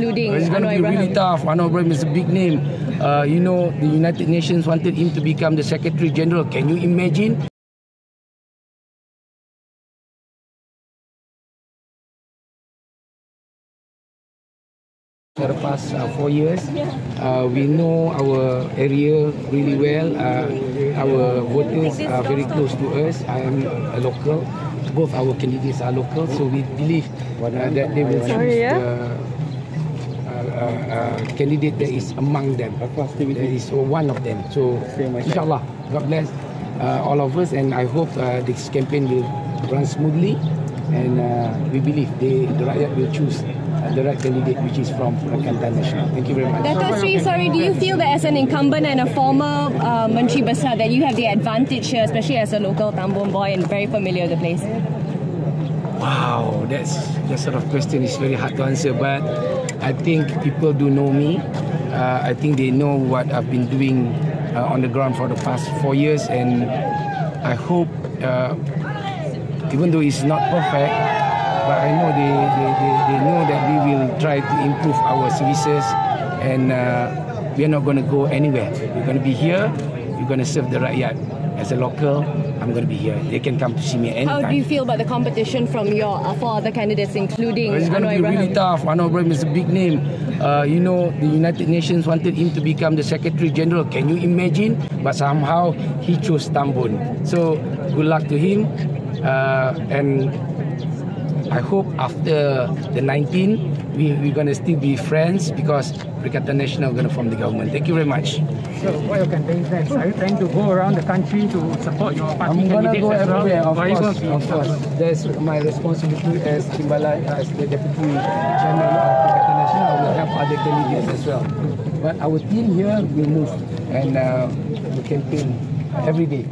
including It's going to be really tough. Anwar Ibrahim is a big name. Uh, you know, the United Nations wanted him to become the Secretary General. Can you imagine? For the past uh, four years, uh, we know our area really well. Uh, our voters are very close to us. I am a local. Both our candidates are local, so we believe uh, that they will choose Sorry, yeah? the candidate that is among them. That is one of them. So, inshallah, God bless uh, all of us, and I hope uh, this campaign will run smoothly, and uh, we believe they, the rakyat will choose uh, the right candidate, which is from Perikatan National. Thank you very much. Dato Sri, sorry, do you feel that as an incumbent and a former uh, Menteri Besar that you have the advantage here, especially as a local Tambun boy and very familiar with the place? Wow, that's that sort of question is very hard to answer. But I think people do know me. Uh, I think they know what I've been doing uh, on the ground for the past four years, and I hope, uh, even though it's not perfect, but I know they, they, they, they know that we will try to improve our services, and uh, we are not going to go anywhere. We're going to be here. We're going to serve the rakyat. As a local, I'm going to be here. They can come to see me anytime. How do you feel about the competition from your uh, four other candidates, including It's going to be really Ibrahim? tough. Anwar Ibrahim is a big name. Uh, you know, the United Nations wanted him to become the Secretary General. Can you imagine? But somehow he chose Tambun. So good luck to him. Uh, and I hope after the 19, we, we're going to still be friends because Perikatan National going to form the government. Thank you very much. So what are your campaign plans? Are you trying to go around the country to support your party I'm gonna go as well? of course, going to be of course. That's my responsibility as Timbalan, as the deputy chairman of Perikatan National. I will help other candidates as well. But our team here will move and uh, we campaign every day.